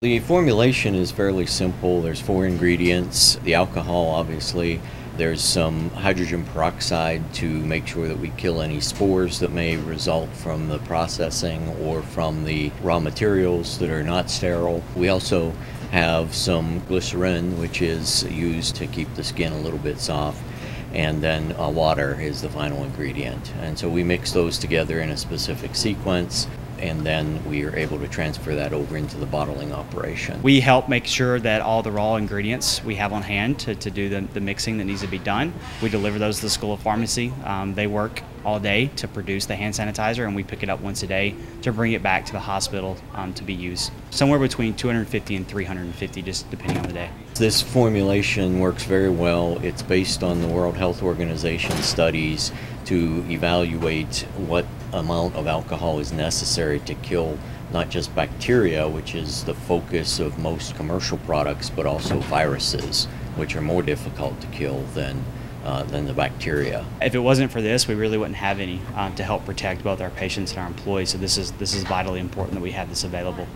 The formulation is fairly simple. There's four ingredients. The alcohol, obviously. There's some hydrogen peroxide to make sure that we kill any spores that may result from the processing or from the raw materials that are not sterile. We also have some glycerin, which is used to keep the skin a little bit soft. And then uh, water is the final ingredient. And so we mix those together in a specific sequence and then we are able to transfer that over into the bottling operation. We help make sure that all the raw ingredients we have on hand to, to do the, the mixing that needs to be done. We deliver those to the School of Pharmacy. Um, they work all day to produce the hand sanitizer, and we pick it up once a day to bring it back to the hospital um, to be used. Somewhere between 250 and 350, just depending on the day. This formulation works very well. It's based on the World Health Organization studies to evaluate what amount of alcohol is necessary to kill not just bacteria, which is the focus of most commercial products, but also viruses, which are more difficult to kill than, uh, than the bacteria. If it wasn't for this, we really wouldn't have any um, to help protect both our patients and our employees. So this is this is vitally important that we have this available.